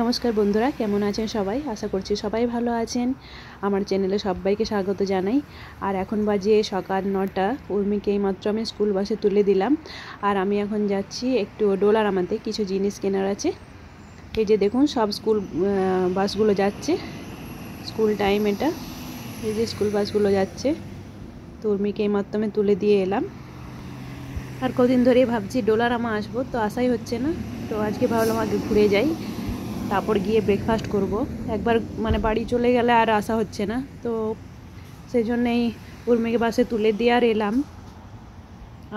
নমস্কার বন্ধুরা, কেমন আছেন সবাই? আশা করছি সবাই ভালো আছেন। আমার চ্যানেলে সবাইকে স্বাগত জানাই। আর এখন বাজে সকাল নটা, উর্মিকে এইমাত্র আমি স্কুল বাসে তুলে দিলাম। আর আমি এখন যাচ্ছি একটু ডোলার আমাতে কিছু জিনিস কেনার আছে। এই যে দেখুন, সব স্কুল বাসগুলো যাচ্ছে। স্কুল টাইম এটা। এই যে স্কুল বাসগুলো যাচ্ছে। তো উর্মিকে এইমাত্র আমি তুলে দিয়ে এলাম। আর কদিন ধরেই ভাবছি, ডোলার আমা আসব, তো আশাই হচ্ছে না। তো আজকে ভাবলাম আগে ঘুরে যাই। তারপর গিয়ে ব্রেকফাস্ট করব। একবার মানে বাড়ি চলে গেলে আর আসা হচ্ছে না। তো সেই জন্যেই উর্মিকে বাসে তুলে দিয়ে আর এলাম।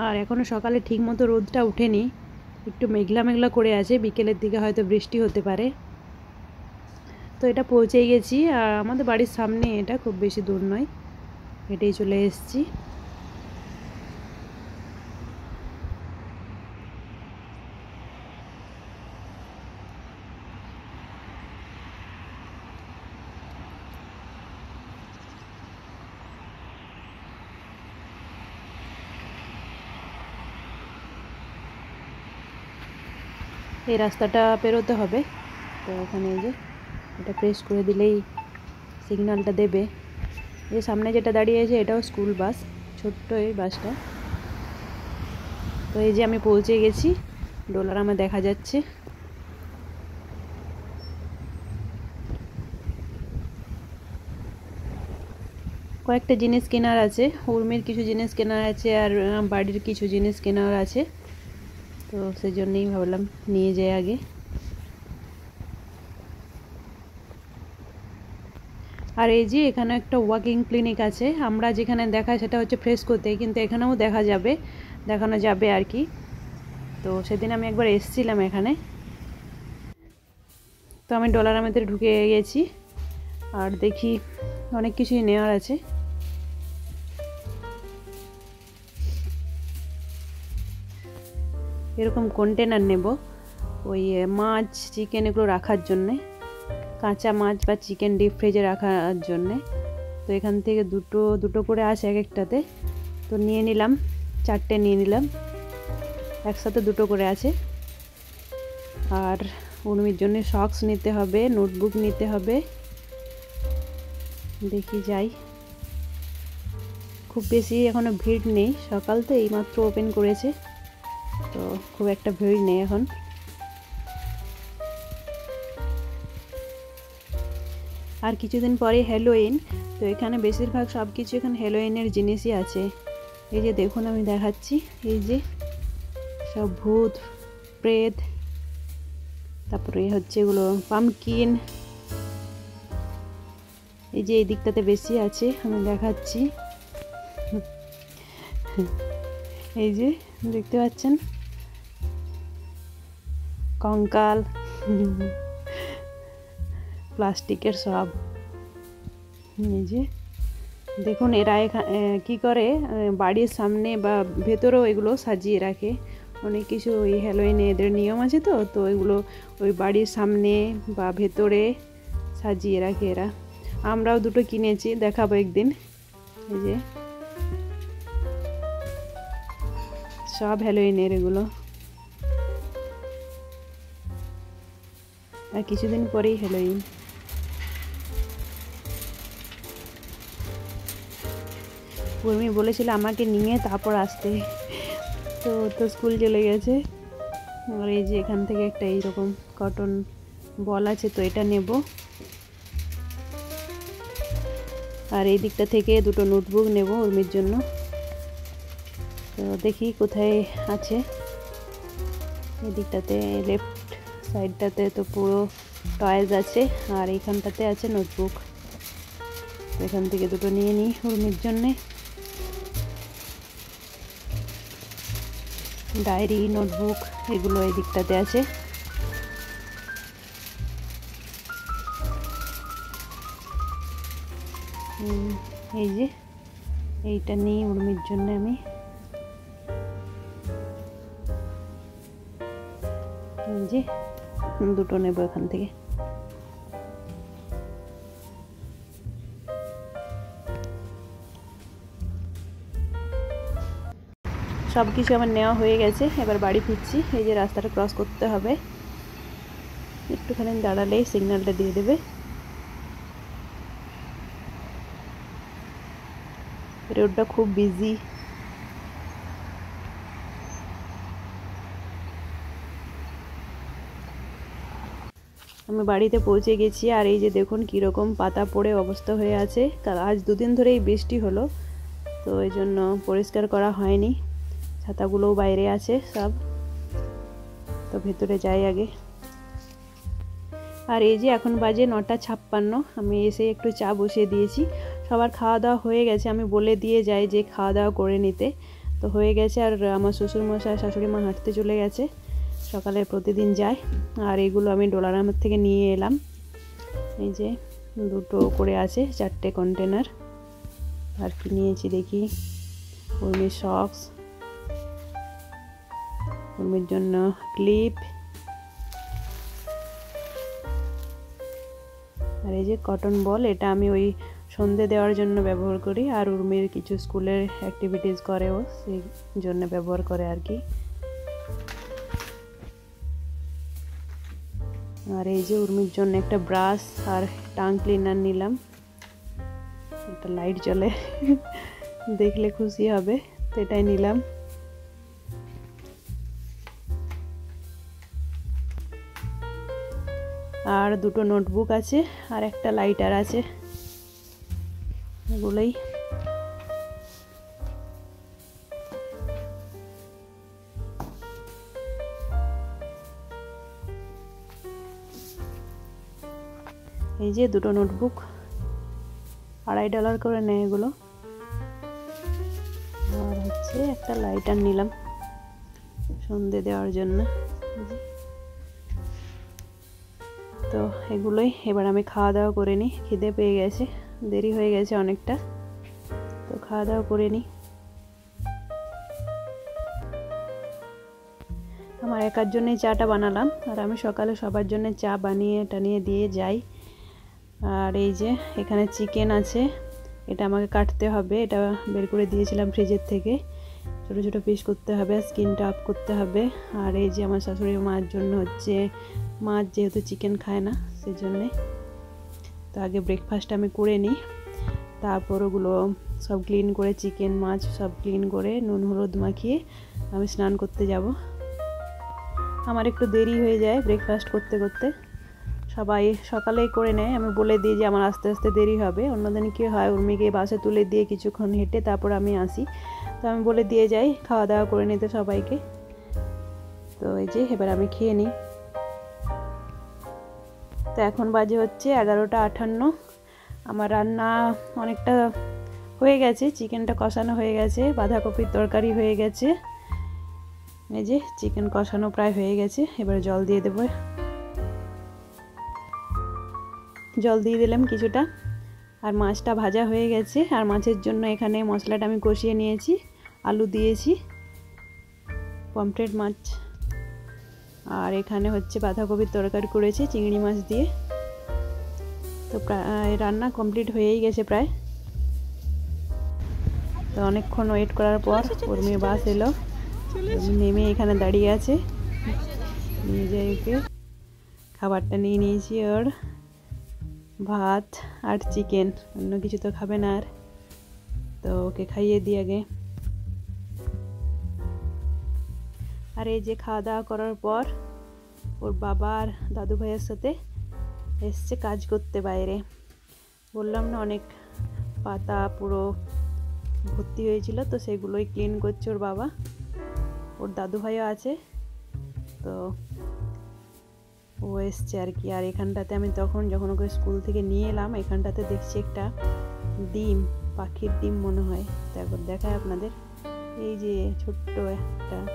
আর এখনও সকালে ঠিক মতো রোদটা উঠেনি একটু মেঘলা মেঘলা করে আছে। বিকেলের দিকে হয়তো বৃষ্টি হতে পারে। তো এটা পৌঁছে গেছি। আর আমাদের বাড়ির সামনে এটা খুব বেশি দূর নয়। হেঁটেই চলে এসেছি। এই রাস্তাটা পেরোতে হবে। তো ওখানে এই যে এটা প্রেস করে দিলেই সিগন্যালটা দেবে। এই সামনে যেটা দাঁড়িয়ে আছে এটাও স্কুল বাস ছোট্ট এই বাসটা তো এই যে আমি পৌঁছে গেছি ডোলার আমার দেখা যাচ্ছে। কয়েকটা জিনিস কেনার আছে, উর্মির কিছু জিনিস কেনার আছে আর বাড়ির কিছু জিনিস কেনার আছে। তো সেই জন্যই ভাবলাম নিয়ে যাই আগে। আর এই যে এখানে একটা ওয়াকিং ক্লিনিক আছে, আমরা যেখানে দেখাই সেটা হচ্ছে ফ্রেশ করতে কিন্তু এখানেও দেখা যাবে, দেখানো যাবে আর কি। তো সেদিন আমি একবার এসছিলাম এখানে। তো আমি ডলার আমাদের ঢুকে গেছি, আর দেখি অনেক কিছুই নেওয়ার আছে। এরকম কন্টেনার নেব। ওই মাছ চিকেন এগুলো রাখার জন্যে। কাঁচা মাছ বা চিকেন ডিপ ফ্রিজে রাখার জন্যে। তো এখান থেকে দুটো দুটো করে আছে এক একটাতে। তো নিয়ে নিলাম, চারটে নিয়ে নিলাম। একসাথে দুটো করে আছে। আর উর্মির জন্য সক্স নিতে হবে নোটবুক নিতে হবে। দেখি যাই। খুব বেশি এখনও ভিড় নেই। সকাল তো এইমাত্র ওপেন করেছে। তো খুব একটা ভিড় নেই এখন। আর কিছুদিন পরে হ্যালোইন তো এখানে বেশিরভাগ সব কিছু এখানে হ্যালোইনের জিনিসই আছে। এই যে দেখুন আমি দেখাচ্ছি, এই যে সব ভূত, প্রেত, তারপরে হচ্ছে এগুলো পামকিন এই যে এই দিকটাতে বেশি আছে, আমি দেখাচ্ছি। এই যে দেখতে পাচ্ছেন? কঙ্কাল, প্লাস্টিকের সব। এই যে, দেখুন, এরা কি করে বাড়ির সামনে বা ভেতরেও এগুলো সাজিয়ে রাখে। অনেক কিছু ওই হ্যালোইনে এদের নিয়ম আছে তো তো এগুলো ওই বাড়ির সামনে বা ভেতরে সাজিয়ে রাখে এরা। আমরাও দুটো কিনেছি, দেখাবো একদিন। এই যে, সব হ্যালোইনের এগুলো। আর কিছুদিন পরেই হ্যালোইন উর্মি বলেছিল আমাকে নিয়ে তারপর আসতে। তো তো স্কুল চলে গেছে। আর এই যে এখান থেকে একটা এইরকম কটন বল আছে, তো এটা নেব। আর এই দিকটা থেকে দুটো নোটবুক নেব উর্মির জন্য। তো দেখি কোথায় আছে। এই দিকটাতে লেফট সাইডটাতে তো পুরো টয়েজ আছে, আর এইখানটাতে আছে নোটবুক। এখান থেকে দুটো নিয়ে নিই উর্মির জন্যে। ডায়েরি, নোটবুক, এগুলো এই দিকটাতে আছে। এই যে, এইটা নিই উর্মির জন্য আমি। এই যে দুটো নেব এখান থেকে। সব কিছু আমার নেওয়া হয়ে গেছে, এবার বাড়ি ফিরছি। এই যে রাস্তাটা ক্রস করতে হবে। একটুখানি দাঁড়ালেই সিগন্যালটা দিয়ে দেবে। রোডটা খুব বিজি বাড়িতে পৌঁছে গেছি আর এই যে দেখুন কীরকম পাতা পড়ে অবস্থা হয়ে আছে। আজ দুদিন ধরেই বৃষ্টি হলো, তো এই জন্য পরিষ্কার করা হয়নি। ছাতাগুলোও বাইরে আছে সব। তো ভেতরে যাই আগে। আর এই যে এখন বাজে নটা ছাপ্পান্ন, আমি এসে একটু চা বসিয়ে দিয়েছি। সবার খাওয়া দাওয়া হয়ে গেছে, আমি বলে দিয়ে যাই যে খাওয়া দাওয়া করে নিতে। তো হয়ে গেছে আর আমার শ্বশুরমশাই শাশুড়ি মা হাঁটতে চলে গেছে। সকালে প্রতিদিন যায়। আর এগুলো আমি ডোলারামের থেকে নিয়ে এলাম। এই যে দুটো করে আছে, চারটে কন্টেনার আর কি নিয়েছি দেখি। উর্মির সক্স উর্মির জন্য ক্লিপ আর এই যে কটন বল এটা আমি ওই সন্ধে দেওয়ার জন্য ব্যবহার করি। আর উর্মির কিছু স্কুলের অ্যাক্টিভিটিস করেও সেই জন্য ব্যবহার করে আর কি। আর এই যে উর্মির জন্য একটা ব্রাশ আর টাং ক্লিনার নিলাম। একটা লাইট জ্বলে। দেখলে খুশি হবে, তো এটাই নিলাম। আর দুটো নোটবুক আছে আর একটা লাইটার আছে। এগুলোই। এই যে দুটো নোটবুক, আড়াই ডলার করে নেয় এগুলো। আর হচ্ছে একটা লাইটার নিলাম সন্ধে দেওয়ার জন্য। তো এগুলোই এবার আমি খাওয়া দাওয়া করে নিই, খিদে পেয়ে গেছে, দেরি হয়ে গেছে অনেকটা। তো খাওয়া দাওয়া করে নিই। আমার একার জন্যই চাটা বানালাম, আর আমি সকালে সবার জন্য চা বানিয়ে টানিয়ে দিয়ে যাই। আর এই যে এখানে চিকেন আছে, এটা আমাকে কাটতে হবে, এটা বের করে দিয়েছিলাম ফ্রিজের থেকে। ছোটো ছোটো পিস করতে হবে স্কিনটা আপ করতে হবে। আর এই যে আমার শাশুড়ি মার জন্য হচ্ছে মাছ যেহেতু চিকেন খায় না সেই জন্যে তো আগে ব্রেকফাস্ট আমি করে নিই, তারপর ওগুলো সব ক্লিন করে, চিকেন, মাছ সব ক্লিন করে, নুন, হলুদ মাখিয়ে আমি স্নান করতে যাব। আমার একটু দেরি হয়ে যায় ব্রেকফাস্ট করতে করতে। সবাই সকালেই করে নেয়। আমি বলে দিই যে আমার আস্তে আস্তে দেরি হবে। অন্যদিন কী হয়, উর্মিকে বাসে তুলে দিয়ে কিছুক্ষণ হেঁটে তারপর আমি আসি। তো আমি বলে দিয়ে যাই, খাওয়া দাওয়া করে নিতে সবাইকে। তো এই যে, এবার আমি খেয়ে নিই। তো এখন বাজে হচ্ছে এগারোটা আটান্ন আমার রান্না অনেকটা হয়ে গেছে, চিকেনটা কষানো হয়ে গেছে, বাঁধাকপির তরকারি হয়ে গেছে। এই যে, চিকেন কষানো প্রায় হয়ে গেছে। এবার জল দিয়ে দেবো। জল দিয়ে দিলাম কিছুটা। আর মাছটা ভাজা হয়ে গেছে। আর মাছের জন্য এখানে মশলাটা আমি কষিয়ে নিয়েছি আলু দিয়েছি পমফ্রেট মাছ। আর এখানে হচ্ছে বাঁধাকপির তরকারি করেছি চিংড়ি মাছ দিয়ে। তো প্রায় রান্না কমপ্লিট হয়েই গেছে প্রায়। তো অনেকক্ষণ ওয়েট করার পর ওর মেয়ে বাস এলো। নেমে এখানে দাঁড়িয়ে আছে। নিয়ে যাই ওকে। খাবারটা নিয়ে নিয়েছি ওর। ভাত আর চিকেন, অন্য কিছু তো খাবে না আর। তো ওকে খাইয়ে দিই আগে। আর এই যে খাওয়া দাওয়া করার পর, ওর বাবা আর দাদু ভাইয়ের সাথে এসছে কাজ করতে বাইরে। বললাম না, অনেক পাতা পুরো ভর্তি হয়েছিল, তো সেগুলোই ক্লিন করছে ওর বাবা। ওর দাদু ভাইও আছে, তো ও এসছে আর কি। আর এখানটাতে আমি তখন যখন ওকে স্কুল থেকে নিয়ে এলাম, এখানটাতে দেখছি একটা ডিম, পাখির ডিম মনে হয়। তারপর দেখায় আপনাদের। এই যে ছোট্ট একটা,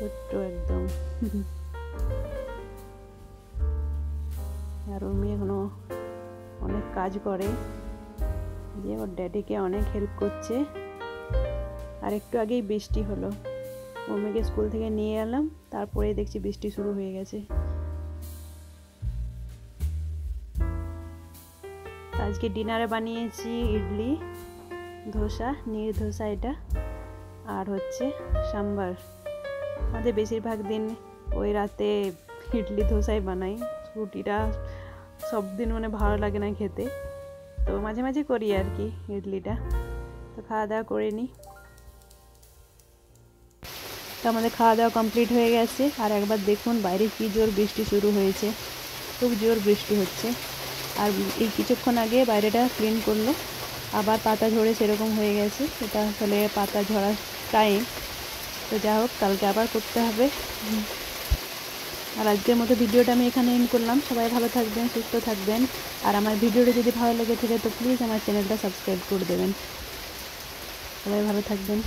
ছোট্ট একদম। আর ওর মেয়ে এখনও অনেক কাজ করে। যে ওর ড্যাডিকে অনেক হেল্প করছে। আর একটু আগেই বৃষ্টি হলো। ওর মেয়েকে স্কুল থেকে নিয়ে এলাম তারপরে দেখছি বৃষ্টি শুরু হয়ে গেছে। আজকে ডিনারে বানিয়েছি ইডলি, ধোসা নির ধোসা এটা, আর হচ্ছে সাম্বার। আমাদের বেশিরভাগ দিন ওই রাতে ইডলি ধোসাই বানাই। রুটিটা সব দিন মানে ভালো লাগে না খেতে। তো মাঝে মাঝে করি আর কি ইডলিটা। তো খাওয়া দাওয়া করে নিই তো আমাদের খাওয়া দাওয়া কমপ্লিট হয়ে গেছে। আর একবার দেখুন বাইরে কি জোর বৃষ্টি শুরু হয়েছে। খুব জোর বৃষ্টি হচ্ছে। আর এই কিছুক্ষণ আগে বাইরেটা ক্লিন করল। আবার পাতা ঝরে সেরকম হয়ে গেছে। এটা আসলে পাতা ঝরার টাইম তো যা হোক, কালকে আবার করতে হবে। আর আজকের মতো ভিডিওটা আমি এখানে এন্ড করলাম। সবাই ভালো থাকবেন, সুস্থ থাকবেন। আর আমার ভিডিওটা যদি ভালো লেগে থাকে, তো প্লিজ আমার চ্যানেলটা সাবস্ক্রাইব করে দেবেন। সবাই ভালো থাকবেন।